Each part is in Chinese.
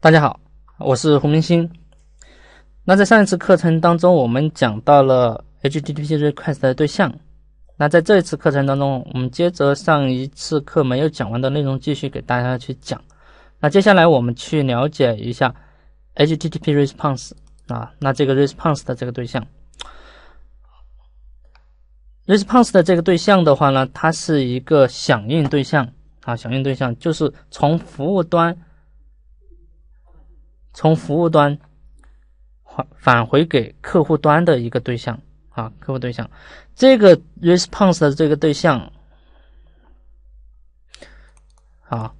大家好，我是胡明星。那在上一次课程当中，我们讲到了 HTTP request 的对象。那在这一次课程当中，我们接着上一次课没有讲完的内容，继续给大家去讲。那接下来我们去了解一下 HTTP response 啊，那这个 response 的这个对象，response 的这个对象的话呢，它是一个响应对象啊，响应对象就是从服务端。从服务端返返回给客户端的一个对象啊，客户对象，这个 response 的这个对象啊，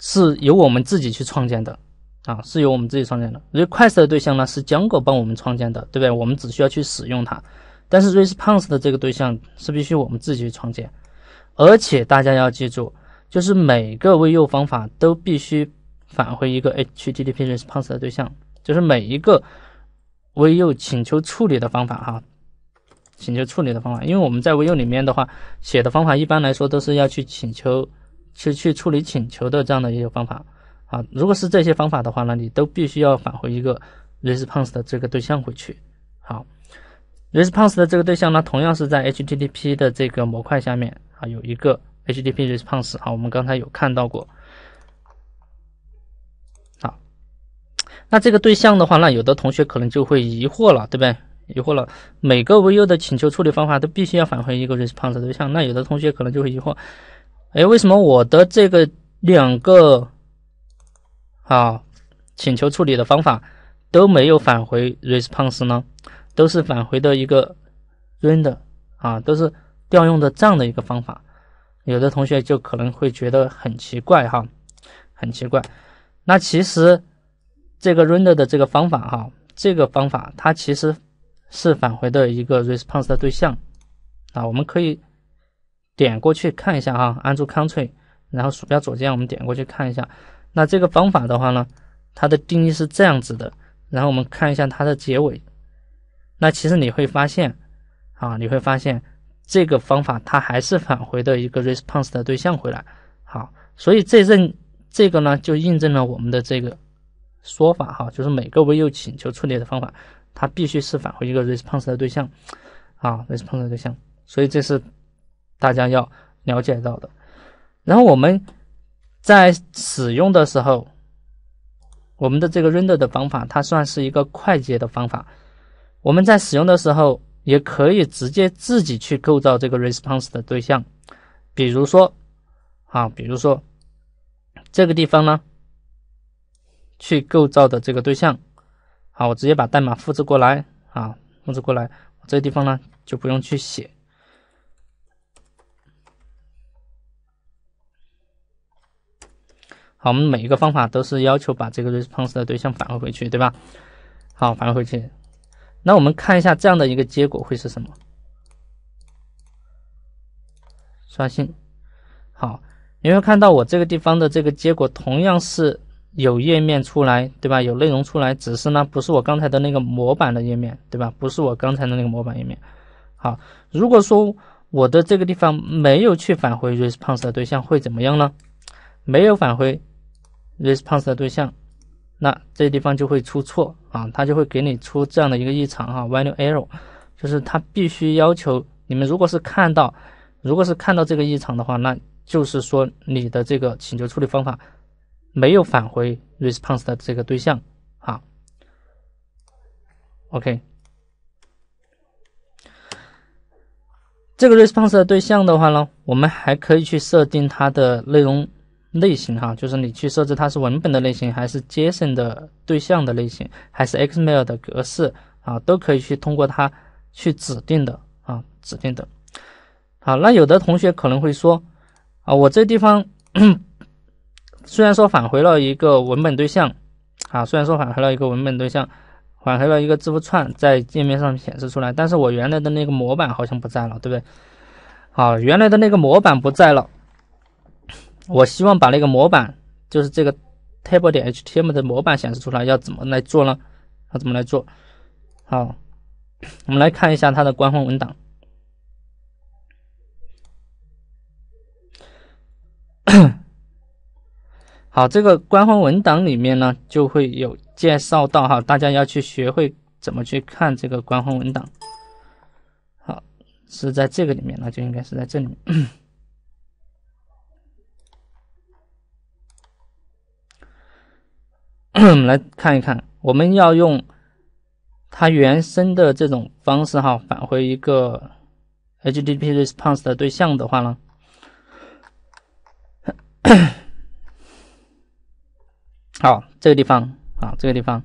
是由我们自己去创建的啊，是由我们自己创建的。request 的对象呢是 Django 帮我们创建的，对不对？我们只需要去使用它。但是 response 的这个对象是必须我们自己去创建，而且大家要记住，就是每个微右方法都必须。返回一个 HTTP response 的对象，就是每一个微右请求处理的方法哈，请求处理的方法，因为我们在微右里面的话，写的方法一般来说都是要去请求，去去处理请求的这样的一个方法啊。如果是这些方法的话呢，你都必须要返回一个 response 的这个对象回去。好，response 的这个对象呢，同样是在 HTTP 的这个模块下面啊，有一个 HTTP response 啊，我们刚才有看到过。那这个对象的话，那有的同学可能就会疑惑了，对不对？疑惑了，每个 v u 的请求处理方法都必须要返回一个 response 对象。那有的同学可能就会疑惑，哎，为什么我的这个两个啊请求处理的方法都没有返回 response 呢？都是返回的一个 render 啊，都是调用的这样的一个方法。有的同学就可能会觉得很奇怪哈，很奇怪。那其实。这个 render 的这个方法哈，这个方法它其实是返回的一个 response 的对象啊，我们可以点过去看一下哈，按住 Ctrl，然后鼠标左键我们点过去看一下。那这个方法的话呢，它的定义是这样子的，然后我们看一下它的结尾。那其实你会发现啊，你会发现这个方法它还是返回的一个 response 的对象回来。好，所以这认这个呢，就印证了我们的这个。说法哈，就是每个微右请求处理的方法，它必须是返回一个 response 的对象啊，response 的对象，所以这是大家要了解到的。然后我们在使用的时候，我们的这个 render 的方法，它算是一个快捷的方法。我们在使用的时候，也可以直接自己去构造这个 response 的对象，比如说啊，比如说这个地方呢。去构造的这个对象，好，我直接把代码复制过来啊，复制过来，这个地方呢就不用去写。好，我们每一个方法都是要求把这个 response 的对象返回回去，对吧？好，返回回去。那我们看一下这样的一个结果会是什么？刷新。好，你会看到我这个地方的这个结果同样是。有页面出来，对吧？有内容出来，只是呢，不是我刚才的那个模板的页面，对吧？不是我刚才的那个模板页面。好，如果说我的这个地方没有去返回 response 的对象，会怎么样呢？没有返回 response 的对象，那这地方就会出错啊，它就会给你出这样的一个异常啊，value error，就是它必须要求你们，如果是看到，如果是看到这个异常的话，那就是说你的这个请求处理方法。没有返回 response 的这个对象，啊，OK，这个 response 的对象的话呢，我们还可以去设定它的内容类型哈，就是你去设置它是文本的类型，还是 JSON 的对象的类型，还是 XML 的格式啊，都可以去通过它去指定的啊，指定的。好，那有的同学可能会说啊，我这地方。虽然说返回了一个文本对象，啊，虽然说返回了一个文本对象，返回了一个字符串在界面上显示出来，但是我原来的那个模板好像不在了，对不对？好，原来的那个模板不在了，我希望把那个模板，就是这个 table 点 html 的模板显示出来，要怎么来做呢？要怎么来做？好，我们来看一下它的官方文档。好，这个官方文档里面呢就会有介绍到哈，大家要去学会怎么去看这个官方文档。好，是在这个里面，那就应该是在这里面。来看一看，我们要用它原生的这种方式哈，返回一个 HTTP response 的对象的话呢？好，这个地方啊，这个地方，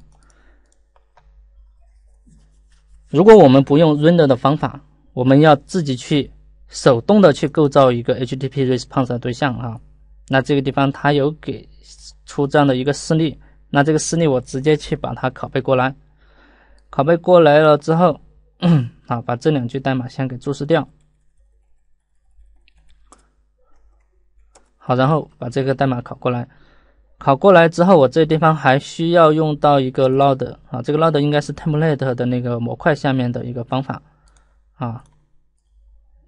如果我们不用 render 的方法，我们要自己去手动的去构造一个 HTTP response 的对象啊。那这个地方它有给出这样的一个示例，那这个示例我直接去把它拷贝过来，拷贝过来了之后，啊，把这两句代码先给注释掉。好，然后把这个代码拷过来，拷过来之后，我这地方还需要用到一个 load 啊，这个 load 应该是 template 的那个模块下面的一个方法啊，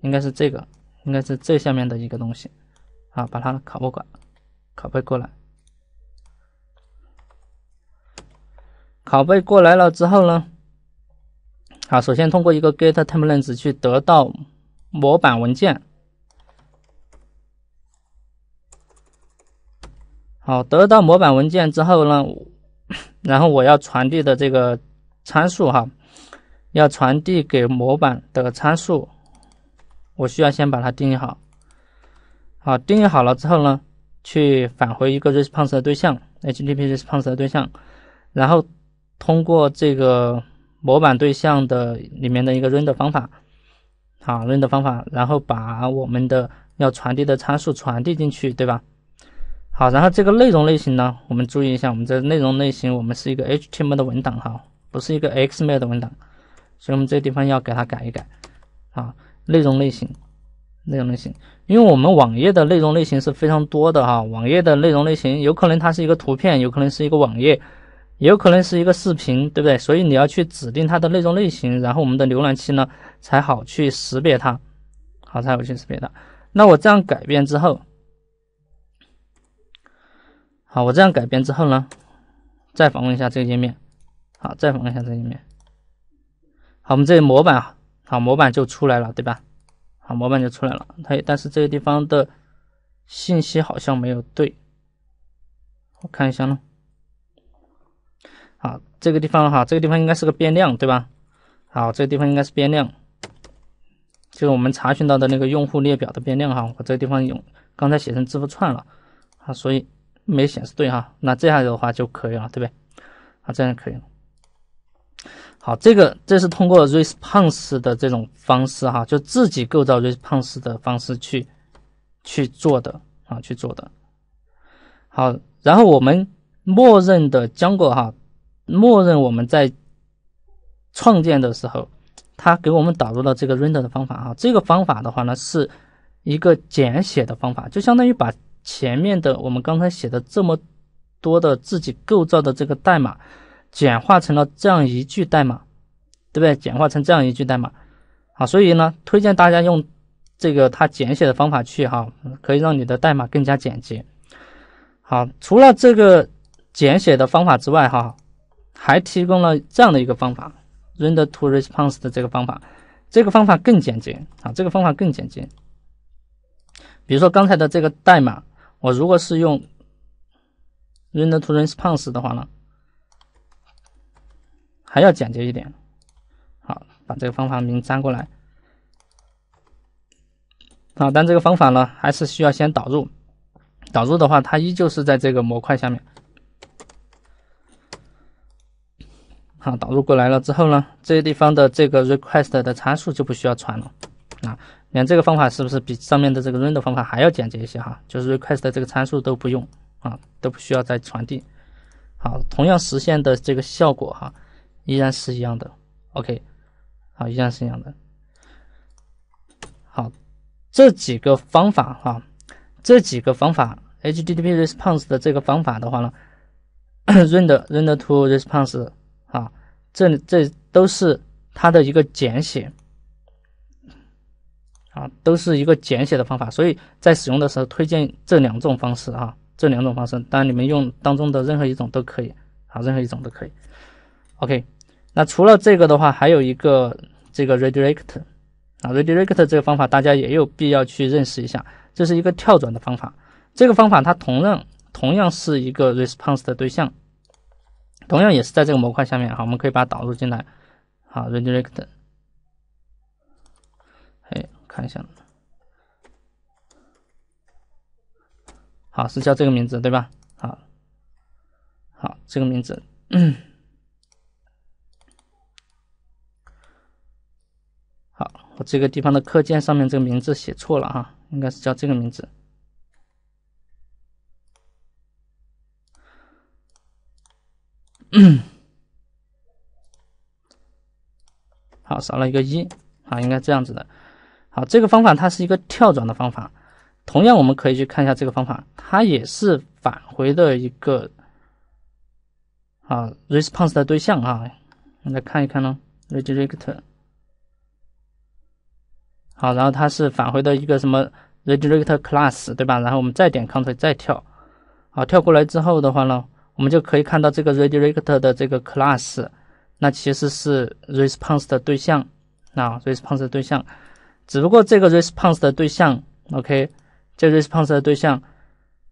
应该是这个，应该是这下面的一个东西啊，把它拷过来，拷贝过来，拷贝过来了之后呢，好，首先通过一个 get templates 去得到模板文件。好，得到模板文件之后呢，然后我要传递的这个参数哈，要传递给模板的参数，我需要先把它定义好。好，定义好了之后呢，去返回一个 response 的对象，HTTP response 的对象，然后通过这个模板对象的里面的一个 render 方法，好，render 方法，然后把我们的要传递的参数传递进去，对吧？好，然后这个内容类型呢，我们注意一下，我们这内容类型我们是一个 HTML 的文档哈，不是一个 XML 的文档，所以我们这个地方要给它改一改。啊，内容类型，内容类型，因为我们网页的内容类型是非常多的哈，网页的内容类型有可能它是一个图片，有可能是一个网页，也有可能是一个视频，对不对？所以你要去指定它的内容类型，然后我们的浏览器呢才好去识别它，好才好去识别它。那我这样改变之后。好，我这样改变之后呢，再访问一下这个页面。好，再访问一下这个页面。好，我们这个模板啊，好，模板就出来了，对吧？好，模板就出来了。它但是这个地方的信息好像没有对，我看一下呢。好，这个地方哈，这个地方应该是个变量，对吧？好，这个地方应该是变量，就是我们查询到的那个用户列表的变量哈。我这个地方用刚才写成字符串了，啊，所以。没显示对哈，那这样的话就可以了，对不对？啊，这样可以了。好，这个这是通过 response 的这种方式哈，就自己构造 response 的方式去去做的啊，去做的。好，然后我们默认的浆果哈，默认我们在创建的时候，它给我们导入了这个 render 的方法哈，这个方法的话呢，是一个简写的方法，就相当于把。前面的我们刚才写的这么多的自己构造的这个代码，简化成了这样一句代码，对不对？简化成这样一句代码，好，所以呢，推荐大家用这个它简写的方法去哈，可以让你的代码更加简洁。好，除了这个简写的方法之外哈，还提供了这样的一个方法，render to response 的这个方法，这个方法更简洁啊，这个方法更简洁。比如说刚才的这个代码。我如果是用 render to response 的话呢，还要简洁一点。好，把这个方法名粘过来。啊，但这个方法呢，还是需要先导入。导入的话，它依旧是在这个模块下面。好，导入过来了之后呢，这些地方的这个 request 的参数就不需要传了。你看这个方法是不是比上面的这个 render 方法还要简洁一些哈？就是 request 的这个参数都不用啊，都不需要再传递。好，同样实现的这个效果哈，依然是一样的。OK，好，依然是一样的。好，这几个方法哈，这几个方法 HTTP response 的这个方法的话呢，render render to response 啊，这这都是它的一个简写。啊，都是一个简写的方法，所以在使用的时候推荐这两种方式啊，这两种方式，当然你们用当中的任何一种都可以，啊，任何一种都可以。OK，那除了这个的话，还有一个这个 redirect 啊，redirect 这个方法大家也有必要去认识一下，这是一个跳转的方法。这个方法它同样同样是一个 response 的对象，同样也是在这个模块下面，好，我们可以把它导入进来，好，redirect，看一下。好，是叫这个名字对吧？好，好，这个名字。好，我这个地方的课件上面这个名字写错了哈，应该是叫这个名字。好，少了一个一，好，应该这样子的。好，这个方法它是一个跳转的方法。同样，我们可以去看一下这个方法，它也是返回的一个啊 response 的对象啊，我们来看一看呢，redirect，好，然后它是返回的一个什么 redirect class 对吧？然后我们再点 Ctrl 再跳，好，跳过来之后的话呢，我们就可以看到这个 redirect 的这个 class，那其实是 response 的对象。啊，response 的对象，只不过这个 response 的对象，OK。这 response 的对象，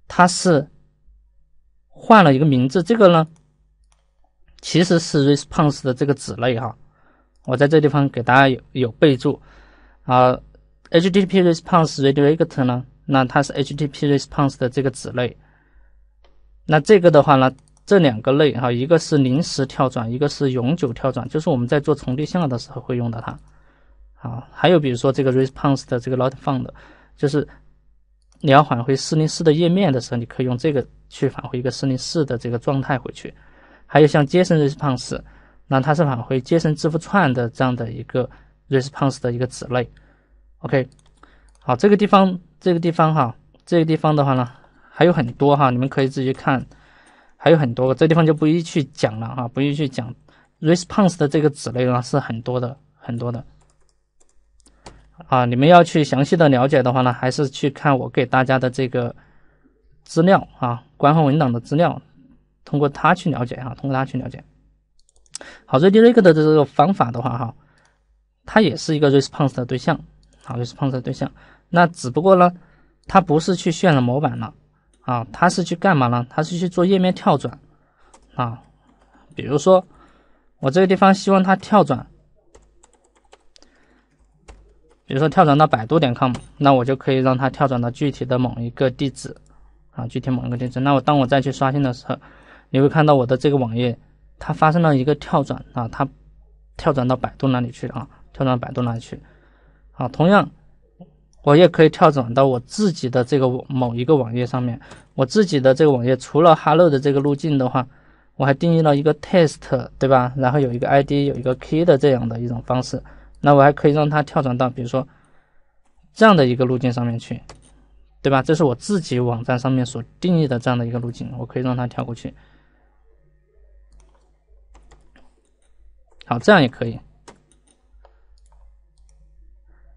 它是换了一个名字，这个呢，其实是 response 的这个子类哈。我在这地方给大家有有备注啊，HTTP response redirect 呢，那它是 HTTP response 的这个子类。那这个的话呢，这两个类哈，一个是临时跳转，一个是永久跳转，就是我们在做重定向的时候会用到它。啊，还有比如说这个 response 的这个 not found，就是。你要返回四零四的页面的时候，你可以用这个去返回一个四零四的这个状态回去。还有像 JSON response，那它是返回 JSON 字符串的这样的一个 response 的一个子类。OK，好，这个地方这个地方哈，这个地方的话呢还有很多哈，你们可以自己看，还有很多，这地方就不一一去讲了哈，不一去讲 response 的这个子类呢是很多的很多的。啊，你们要去详细的了解的话呢，还是去看我给大家的这个资料啊，官方文档的资料，通过它去了解哈，通过它去了解。好，redirect 的这个方法的话哈，它也是一个 response 的对象，好，response 的对象。那只不过呢，它不是去渲染模板了啊，它是去干嘛呢？它是去做页面跳转啊。比如说，我这个地方希望它跳转。比如说跳转到百度点 com，那我就可以让它跳转到具体的某一个地址，啊，具体某一个地址。那我当我再去刷新的时候，你会看到我的这个网页它发生了一个跳转啊，它跳转到百度那里去啊，跳转到百度那里去。好，同样我也可以跳转到我自己的这个某一个网页上面。我自己的这个网页除了 hello 的这个路径的话，我还定义了一个 test，对吧？然后有一个 id，有一个 key 的这样的一种方式。那我还可以让它跳转到，比如说这样的一个路径上面去，对吧？这是我自己网站上面所定义的这样的一个路径，我可以让它跳过去。好，这样也可以。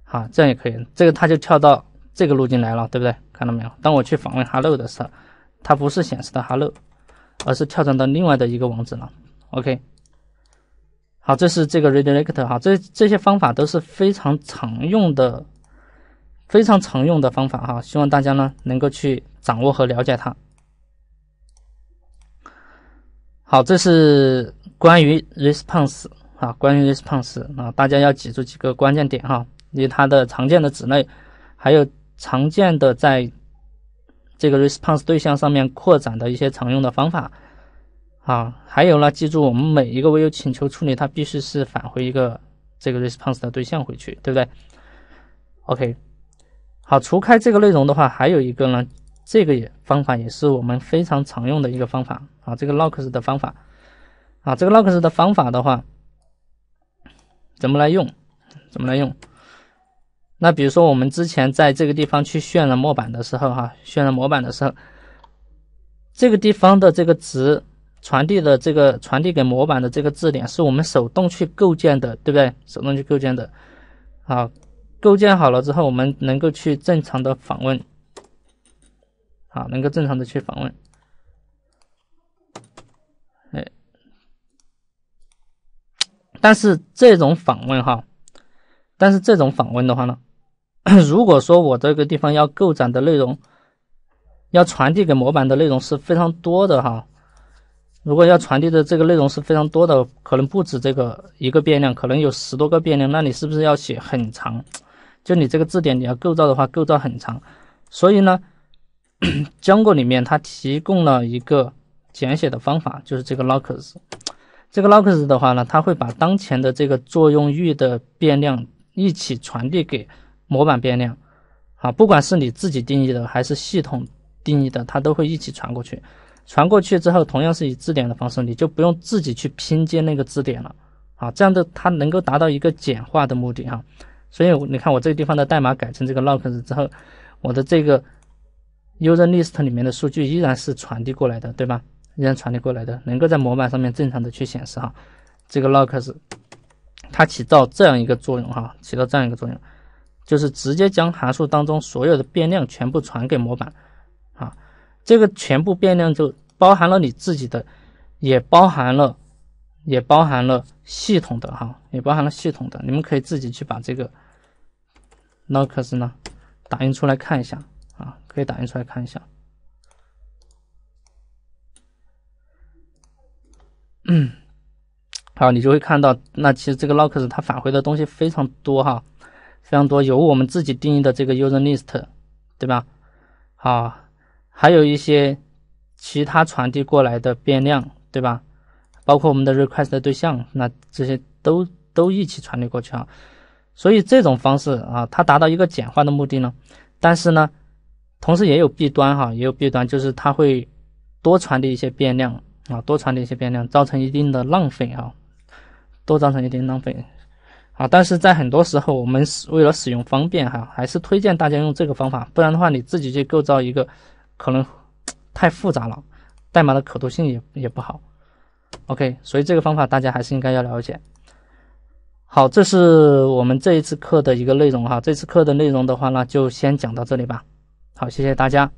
好，这样也可以。这个它就跳到这个路径来了，对不对？看到没有？当我去访问 hello 的时候，它不是显示的 hello，而是跳转到另外的一个网址了。OK。好，这是这个 redirect 哈，这这些方法都是非常常用的，非常常用的方法哈，希望大家呢能够去掌握和了解它。好，这是关于 response 啊，关于 response 啊，大家要记住几个关键点哈，以及它的常见的子类，还有常见的在这个 response 对象上面扩展的一些常用的方法。啊，还有呢，记住我们每一个微 u 请求处理，它必须是返回一个这个 response 的对象回去，对不对？OK，好，除开这个内容的话，还有一个呢，这个也方法也是我们非常常用的一个方法啊，这个 locks 的方法啊，这个 locks 的方法的话，怎么来用？怎么来用？那比如说我们之前在这个地方去渲染模板的时候，哈，渲染模板的时候，这个地方的这个值。传递的这个传递给模板的这个字典是我们手动去构建的，对不对？手动去构建的，好，构建好了之后，我们能够去正常的访问，啊，能够正常的去访问。哎，但是这种访问哈，但是这种访问的话呢，如果说我这个地方要构展的内容，要传递给模板的内容是非常多的哈。如果要传递的这个内容是非常多的，可能不止这个一个变量，可能有十多个变量，那你是不是要写很长？就你这个字典你要构造的话，构造很长。所以呢，Django 里面它提供了一个简写的方法，就是这个 locks。这个 locks 的话呢，它会把当前的这个作用域的变量一起传递给模板变量，啊，不管是你自己定义的还是系统定义的，它都会一起传过去。传过去之后，同样是以字典的方式，你就不用自己去拼接那个字典了，啊，这样的它能够达到一个简化的目的哈。所以你看我这个地方的代码改成这个 locks 之后，我的这个 user list 里面的数据依然是传递过来的，对吧？依然传递过来的，能够在模板上面正常的去显示哈。这个 locks 它起到这样一个作用哈，起到这样一个作用，就是直接将函数当中所有的变量全部传给模板。这个全部变量就包含了你自己的，也包含了，也包含了系统的哈，也包含了系统的。你们可以自己去把这个 locks 呢打印出来看一下啊，可以打印出来看一下。嗯，好，你就会看到，那其实这个 locks 它返回的东西非常多哈，非常多，有我们自己定义的这个 user list，对吧？好。还有一些其他传递过来的变量，对吧？包括我们的 request 的对象，那这些都都一起传递过去啊。所以这种方式啊，它达到一个简化的目的呢。但是呢，同时也有弊端哈，也有弊端，就是它会多传递一些变量啊，多传递一些变量，造成一定的浪费啊，多造成一定浪费啊。但是在很多时候，我们为了使用方便哈，还是推荐大家用这个方法，不然的话，你自己去构造一个。可能太复杂了，代码的可读性也也不好。OK，所以这个方法大家还是应该要了解。好，这是我们这一次课的一个内容哈。这次课的内容的话呢，就先讲到这里吧。好，谢谢大家。